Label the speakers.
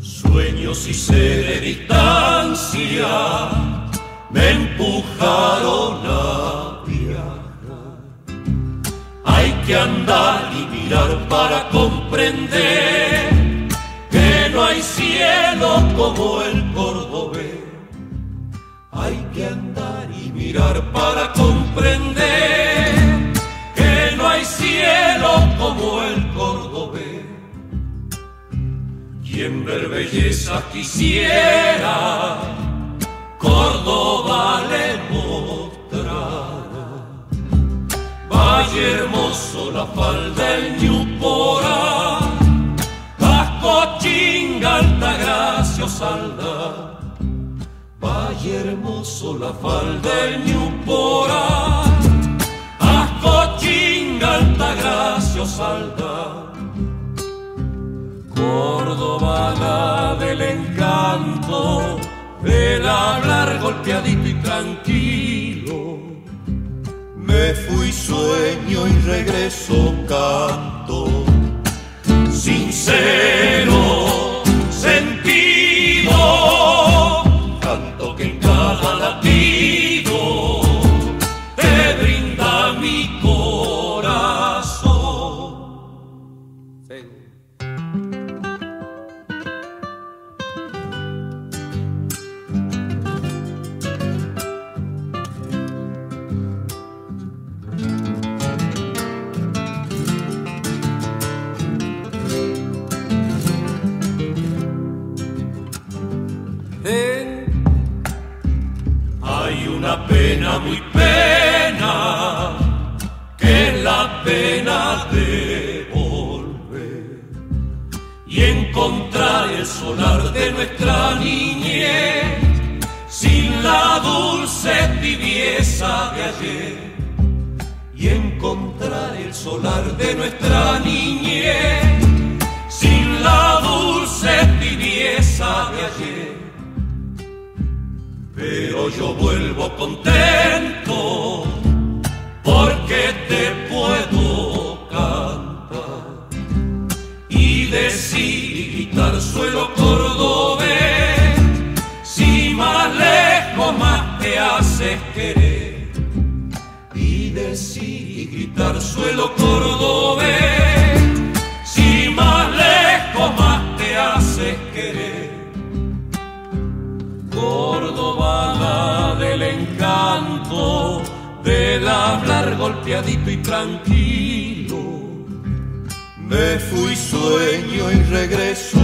Speaker 1: Sueños y sed de distancia me empujaron que andar y mirar para comprender que no hay cielo como el cordobés. Hay que andar y mirar para comprender que no hay cielo como el cordobés. Quien ver belleza quisiera, hermoso, la falda, el Ñupora, Casco, Chinga, Altagracia, Salda. Valle hermoso, la falda, el Ñupora, Casco, Chinga, Altagracia, Salda. Córdoba la del encanto, del hablar golpeadito y tranquilo. Me fui sueño y regreso canto, sincero, Una pena muy pena, que la pena de volver y encontrar el solar de nuestra niñez sin la dulce tibieza de ayer y encontrar el solar de nuestra niñez pero yo vuelvo contento porque te puedo cantar y decir y gritar suelo cordobés. Si más lejos más te haces querer. Y decir y gritar suelo cordobés. Si más lejos más te haces querer golpeadito y tranquilo. Me fui sueño y regreso